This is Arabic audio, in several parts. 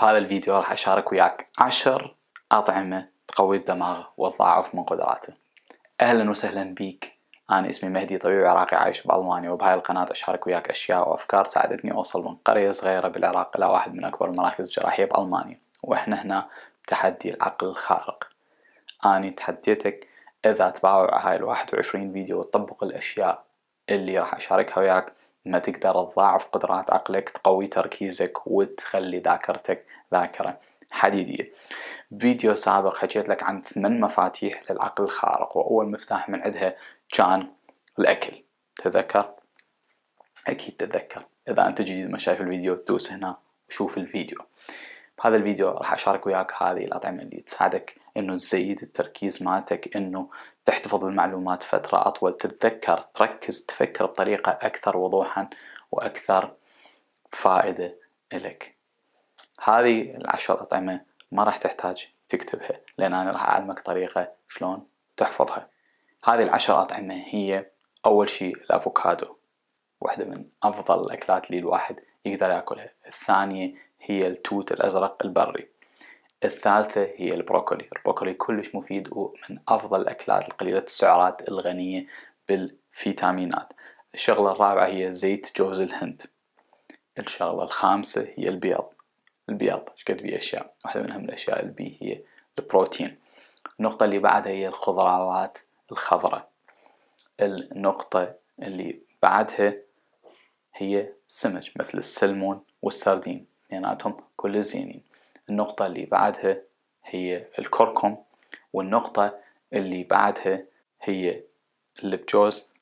بهذا الفيديو راح أشارك وياك عشر أطعمة تقوي الدماغ وتضاعف من قدراته. أهلا وسهلا بيك. أنا اسمي مهدي طبيب عراقي عايش بألمانيا وبهاي القناة أشارك وياك أشياء وأفكار ساعدتني أوصل من قرية صغيرة بالعراق إلى واحد من أكبر المراكز الجراحية بألمانيا وإحنا هنا بتحدي العقل الخارق. أني تحديتك إذا تباوع هاي الواحد وعشرين فيديو وتطبق الأشياء اللي راح أشاركها وياك ما تقدر تضاعف قدرات عقلك تقوي تركيزك وتخلي ذاكرتك ذاكرة حديدية. فيديو سابق حكيت لك عن ثمان مفاتيح للعقل الخارق وأول مفتاح من عندها كان الأكل. تذكر؟ أكيد تتذكر. إذا أنت جديد ما شايف الفيديو دوس هنا وشوف الفيديو. بهذا الفيديو راح أشارك وياك هذه الأطعمة اللي تساعدك إنه تزيد التركيز مالتك إنه تحتفظ بالمعلومات فترة أطول تتذكر تركز تفكر بطريقة أكثر وضوحا وأكثر فائدة إلك. هذه العشر أطعمة ما راح تحتاج تكتبها لأن أنا راح أعلمك طريقة شلون تحفظها. هذه العشر أطعمة هي أول شيء الأفوكادو واحدة من أفضل الأكلات اللي الواحد يقدر يأكلها. الثانية هي التوت الأزرق البري. الثالثة هي البروكولي. البروكولي كلش مفيد ومن أفضل الأكلات القليلة السعرات الغنية بالفيتامينات. الشغلة الرابعة هي زيت جوز الهند. الشغلة الخامسة هي البيض. البيض شقد بيه أشياء؟ واحدة من أهم الأشياء اللي بيه هي البروتين. النقطة اللي بعدها هي الخضروات الخضراء. النقطة اللي بعدها هي سمك مثل السلمون والسردين. اثنيناتهم كل زينين. النقطة اللي بعدها هي الكركم والنقطة اللي بعدها هي اللبجوز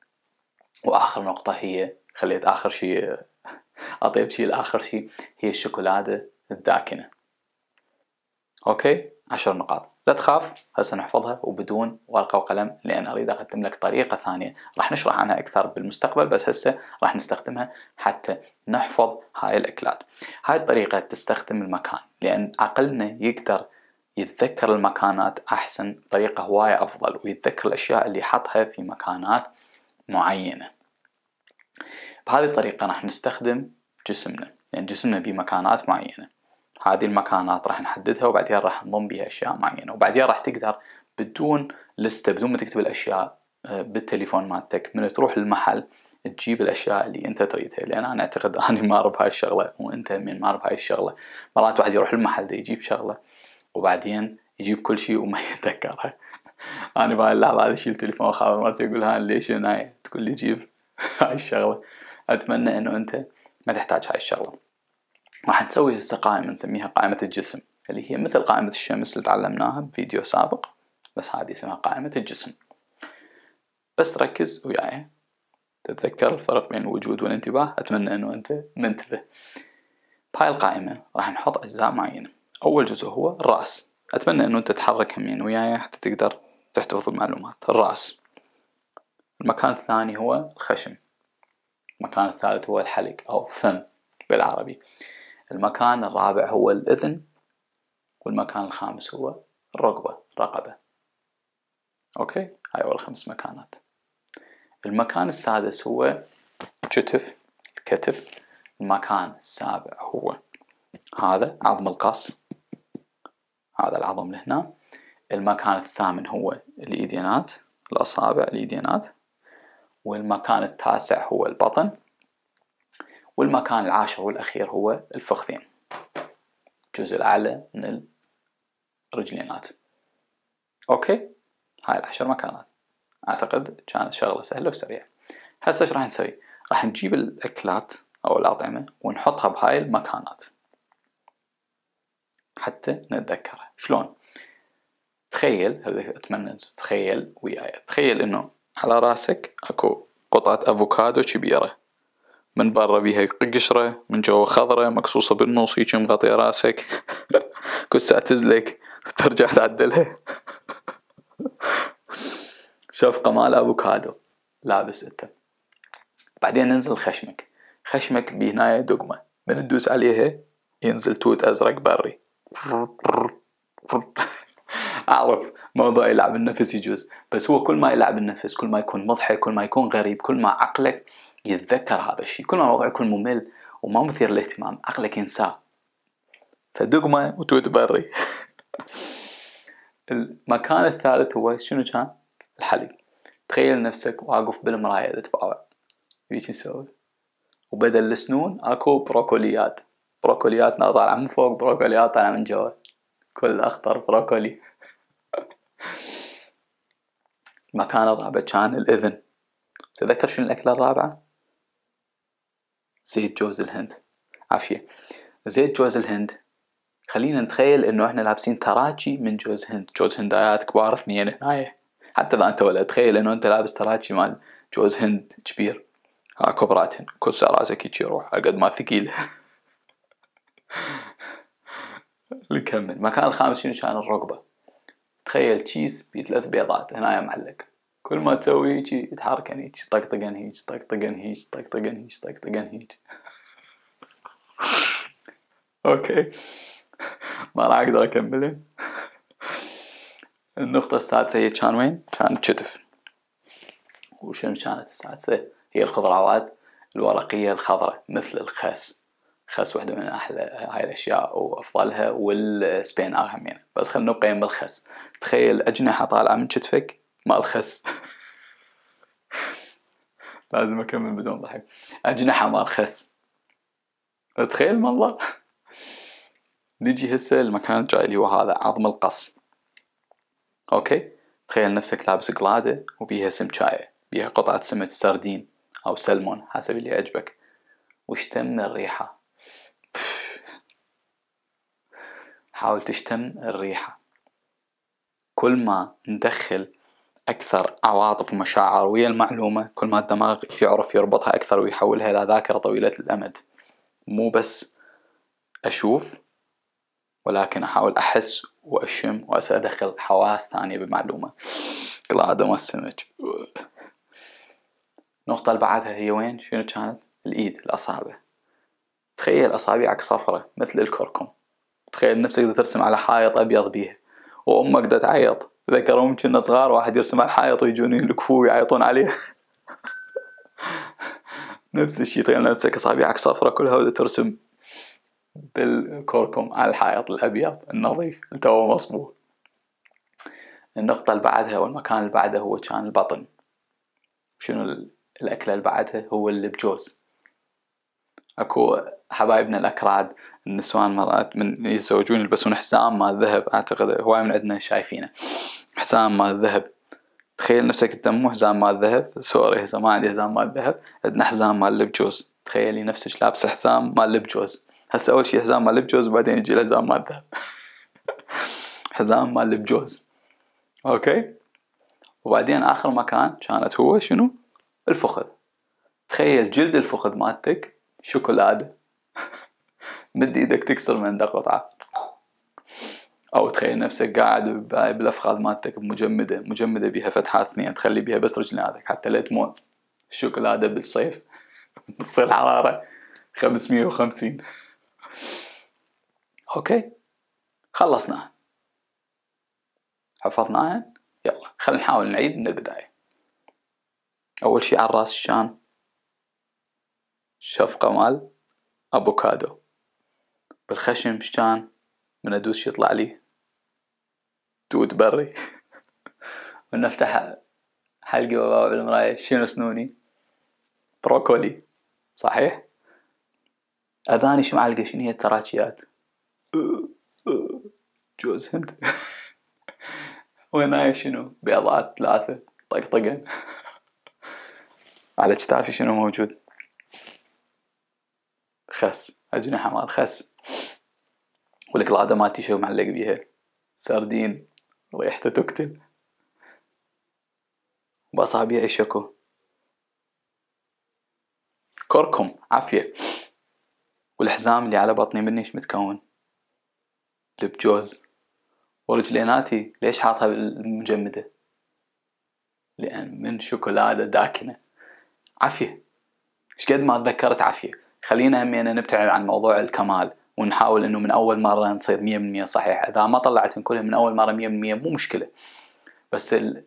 وآخر نقطة هي خليت آخر شيء أطيب شيء لآخر شيء هي الشوكولاتة الداكنة. أوكي؟ عشر نقاط. لا تخاف هسه نحفظها وبدون ورقة وقلم لأن أريد أقدم لك طريقة ثانية. راح نشرح عنها أكثر بالمستقبل بس هسه راح نستخدمها حتى نحفظ هاي الأكلات. هاي الطريقة تستخدم المكان لأن عقلنا يقدر يتذكر المكانات أحسن طريقة هواية أفضل ويتذكر الأشياء اللي حطها في مكانات معينة. بهذه الطريقة راح نستخدم جسمنا لأن يعني جسمنا بمكانات معينة. هذه المكانات راح نحددها وبعدين راح نضم بها أشياء معينة. وبعدين راح تقدر بدون لستة بدون ما تكتب الأشياء آه، بالتليفون مالتك. من تروح للمحل تجيب الأشياء اللي أنت تريدها. لأن أنا أعتقد أني مار بهاي الشغلة وانت من مار بهاي الشغلة. مرات واحد يروح المحل يجيب شغلة وبعدين يجيب كل شيء وما يتذكرها. أنا بهاي اللحظة هذا أشيل التليفون وخاف مرتي يقول ها ليش هاي تقول لي جيب هاي الشغلة. أتمنى إنه أنت ما تحتاج هاي الشغلة. راح نسوي هسه قائمة نسميها قائمة الجسم اللي هي مثل قائمة الشمس اللي تعلمناها بفيديو سابق بس هذه اسمها قائمة الجسم. بس تركز وياي. تتذكر الفرق بين الوجود والانتباه؟ أتمنى أنه أنت منتبه. بهاي القائمة راح نحط أجزاء معينة. أول جزء هو الرأس. أتمنى أنه أنت تتحرك همين وياي حتى تقدر تحتفظ المعلومات الرأس. المكان الثاني هو الخشم. المكان الثالث هو الحلق أو فم بالعربي. المكان الرابع هو الإذن والمكان الخامس هو الرقبة رقبة. أوكي؟ هاي أول خمس مكانات. المكان السادس هو كتف الكتف. المكان السابع هو هذا عظم القص. هذا العظم لهنا. المكان الثامن هو الإيدينات الأصابع الإيدينات والمكان التاسع هو البطن. والمكان العاشر والأخير هو الفخذين. الجزء الأعلى من الرجلينات. okay؟ هاي العشر مكانات. أعتقد كانت شغلة سهلة وسريعة. هسه إيش راح نسوي؟ راح نجيب الأكلات أو الأطعمة ونحطها بهاي المكانات. حتى نتذكرها. شلون؟ تخيل أتمنى تتخيل وياي. تخيل إنه على راسك أكو قطعة أفوكادو كبيرة. من برا بيها قشرة من جوا خضرة مقصوصة بالنص هيجي مغطية راسك. كل ساعة تزلك ترجع تعدلها شفقة مال أفوكادو. لابس أنت. بعدين ننزل خشمك. خشمك بهناية دقمة. من تدوس عليها ينزل توت أزرق بري. أعرف موضوع يلعب النفس يجوز. بس هو كل ما يلعب النفس كل ما يكون مضحك كل ما يكون غريب كل ما عقلك يتذكر هذا الشيء. كل ما الموضوع يكون ممل وما مثير للاهتمام عقلك ينساه فدقمة وتوت بري. المكان الثالث هو شنو كان؟ الحلق تخيل نفسك واقف بالمراية تتباوع إيش نسوي؟ وبدل السنون اكو بروكوليات. بروكوليات طالعة من فوق بروكوليات طالعة من جوا. كل اخضر بروكولي. المكان الرابع كان الإذن. تذكر شنو الأكلة الرابعة؟ زيت جوز الهند. عافية. زيت جوز الهند. خلينا نتخيل إنه إحنا لابسين تراجي من جوز هند. جوز هندايات كبار اثنين هنايا حتى إذا أنت ولا تخيل إنه أنت لابس تراجي مال جوز هند كبير. ها كبراتهن كسر راسك هيك يروح قد ما ثقيل. نكمل. المكان الخامس شنو؟ كان الرقبة تخيل تشيز بي ثلاث بيضات. هنايا معلق كل ما تسوي هيك يتحركن هيك طقطقن هيك طقطقن هيك طقطقن هيك طقطقن هيك okay. ما راح أقدر اكمل النقطة السادسة هي كان وين؟ كان الكتف وشنو كانت السادسة؟ هي الخضروات الورقية الخضراء مثل الخس. خس واحدة من أحلى هاي الأشياء وأفضلها والسبيناغ همين بس خلنا نقيم بالخس. تخيل أجنحة طالعة من كتفك مال خس لازم أكمل بدون ضحك. أجنحة مال خس تخيل المنظر نجي هسه المكان الجاي اللي هو هذا عظم القص okay؟ تخيل نفسك لابس قلادة وبيها سمكاية بيها قطعة سمك سردين أو سلمون حسب اللي يعجبك. واشتم الريحة؟ حاول تشتم الريحة. كل ما ندخل أكثر عواطف ومشاعر ويا المعلومة كل ما الدماغ يعرف يربطها أكثر ويحولها إلى ذاكرة طويلة الأمد. مو بس أشوف ولكن أحاول أحس وأشم وأدخل حواس ثانية بمعلومة. قلادة ما السمك النقطة اللي بعدها هي وين؟ شنو كانت؟ الإيد الأصابع. تخيل أصابعك صفرة مثل الكركم. تخيل نفسك ترسم على حائط أبيض بيها وأمك دا تعيط ذكرهم كنا صغار واحد يرسم على الحائط ويجون يلكفوه ويعيطون عليه. نفس الشي تخيل نفسك أصابعك صفرة كلها ترسم بالكركم على الحائط الأبيض النظيف التو مصبوغ النقطة اللي بعدها والمكان اللي بعده هو كان البطن. شنو الأكلة اللي بعدها؟ هو لب جوز. اكو حبايبنا الأكراد النسوان مرات من يتزوجون يلبسون حزام مال ذهب. أعتقد هواي من عندنا شايفينه. حزام مال ذهب. تخيل نفسك انت مو حزام مال ذهب. sorry هسه ما عندي حزام مال ذهب. عندنا حزام مال لبجوز. تخيلي نفسك لابسه حزام مال لبجوز. هسه أول شي حزام مال بجوز وبعدين يجي الحزام مال ذهب. حزام مال بجوز أوكي؟ وبعدين آخر مكان كانت هو شنو؟ الفخذ. تخيل جلد الفخذ مالتك شوكولادة مد إيدك تكسر من قطعة. أو تخيل نفسك قاعد بالأفخاذ مالتك بمجمدة مجمدة بيها فتحات اثنين تخلي بيها بس رجليناتك حتى لا تموت. الشوكولادة بالصيف. تصير الحرارة خمسمية وخمسين. okay. خلصناها حفظناها؟ يلا خلينا نحاول نعيد من البداية. أول شي على الرأس چان؟ شفقة مال افوكادو بالخشم چان من أدوس يطلع لي توت بري. ونفتح حلقة وأباوع المراية شنو سنوني بروكولي. صحيح؟ أذاني شو معلقة؟ شنو هي التراكيات جوز هند. وهنايا شنو؟ بيضات ثلاثة. طقطقن. على كتافي شنو موجود؟ خس. أجنحة مال خس. والقلادة مالتي شو معلق بيها؟ سردين. ريحته تقتل. بأصابيعي شكو. كركم. عافية. والحزام اللي على بطني مني إيش متكون؟ لبجوز ورجليناتي ليش حاطها بالمجمدة؟ لأن من شوكولادة داكنة. عافية. إيش قد ما تذكرت عافية. خلينا همينا نبتعد عن موضوع الكمال ونحاول إنه من أول مرة نصير مية من مية صحيح. إذا ما طلعت كلها من أول من مية مو مشكلة. بس ال...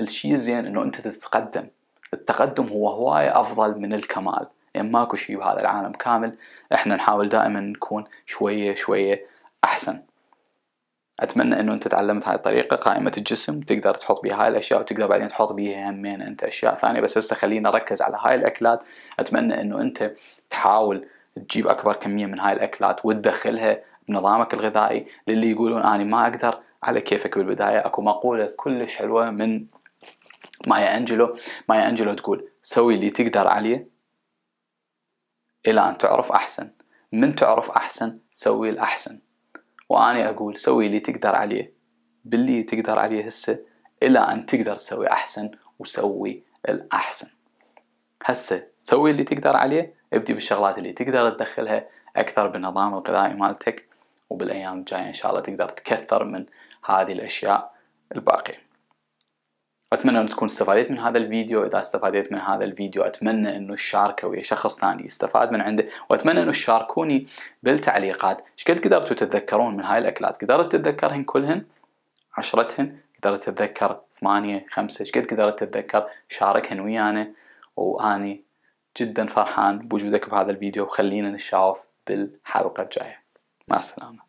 الشي الزين إنه أنت تتقدم. التقدم هو هواية أفضل من الكمال. يعني ماكو شي بهذا العالم كامل. إحنا نحاول دائما نكون شوية شوية أحسن. أتمنى إنه أنت تعلمت هاي الطريقة. قائمة الجسم تقدر تحط بيها هاي الأشياء وتقدر بعدين تحط بيها همين أنت أشياء ثانية. بس هسه خلينا نركز على هاي الأكلات. أتمنى إنه أنت تحاول تجيب أكبر كمية من هاي الأكلات وتدخلها بنظامك الغذائي للي يقولون أنا ما أقدر على كيفك بالبداية. أكو مقولة كلش حلوة من مايا أنجلو. مايا أنجلو تقول سوي اللي تقدر عليه إلى أن تعرف أحسن. من تعرف أحسن سوي الأحسن. واني أقول سوي اللي تقدر عليه باللي تقدر عليه هسه إلى أن تقدر تسوي أحسن وسوي الأحسن. هسه سوي اللي تقدر عليه ابدي بالشغلات اللي تقدر تدخلها أكثر بالنظام الغذائي مالتك وبالأيام الجاية إن شاء الله تقدر تكثر من هذه الأشياء الباقية. أتمنى أن تكون استفادت من هذا الفيديو. إذا استفادت من هذا الفيديو أتمنى أنه تشاركه ويا شخص ثاني يستفاد من عنده. وأتمنى أنه تشاركوني بالتعليقات. إيش قد قدرتوا تتذكرون من هاي الأكلات؟ قدرت تتذكرهن كلهن؟ عشرتهن؟ قدرت تتذكر ثمانية؟ خمسة؟ إيش قد قدرت تتذكر؟ شاركهن ويانا. وأني جدا فرحان بوجودك بهذا الفيديو وخلينا نشاوف بالحلقة الجاية. مع السلامة.